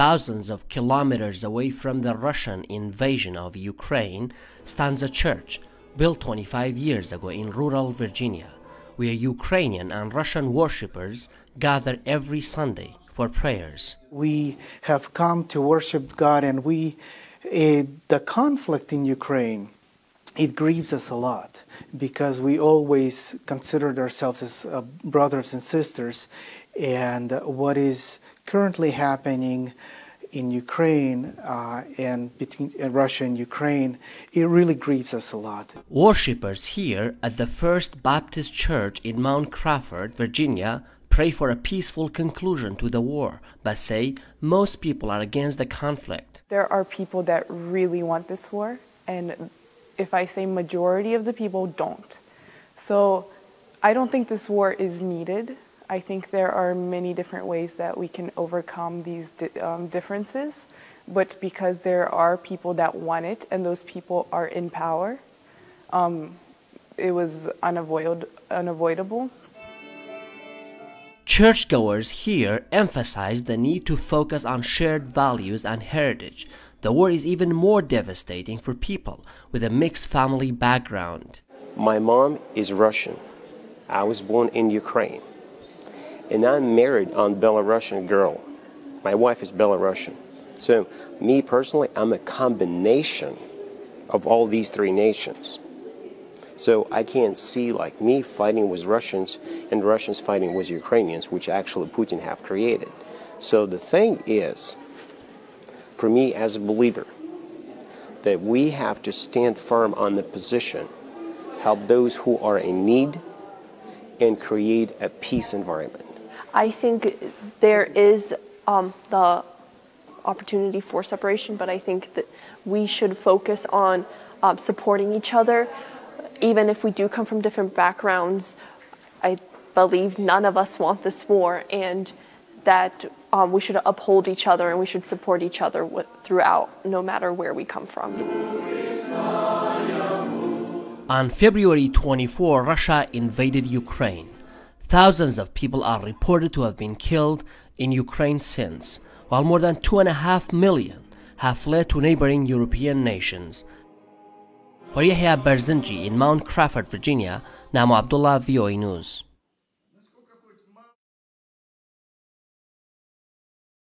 thousands of kilometers away from the Russian invasion of Ukraine, stands a church built 25 years ago in rural Virginia, where Ukrainian and Russian worshippers gather every Sunday for prayers. We have come to worship God, and we, uh, the conflict in Ukraine, it grieves us a lot because we always considered ourselves as uh, brothers and sisters, and what is currently happening in Ukraine uh, and between uh, Russia and Ukraine, it really grieves us a lot. Worshippers here at the First Baptist Church in Mount Crawford, Virginia, pray for a peaceful conclusion to the war, but say most people are against the conflict. There are people that really want this war, and if I say majority of the people don't. So I don't think this war is needed. I think there are many different ways that we can overcome these di um, differences, but because there are people that want it and those people are in power, um, it was unavoid unavoidable. Churchgoers here emphasize the need to focus on shared values and heritage. The war is even more devastating for people with a mixed family background. My mom is Russian. I was born in Ukraine and I'm married on Belarusian girl. My wife is Belarusian. So me personally, I'm a combination of all these three nations. So I can't see like me fighting with Russians and Russians fighting with Ukrainians, which actually Putin have created. So the thing is, for me as a believer, that we have to stand firm on the position, help those who are in need, and create a peace environment. I think there is um, the opportunity for separation, but I think that we should focus on um, supporting each other. Even if we do come from different backgrounds, I believe none of us want this war, and that um, we should uphold each other and we should support each other throughout, no matter where we come from. On February 24, Russia invaded Ukraine. Thousands of people are reported to have been killed in Ukraine since, while more than 2.5 million have fled to neighboring European nations. For Yahya Barzanji in Mount Crawford, Virginia, Namo Abdulla, VOA News.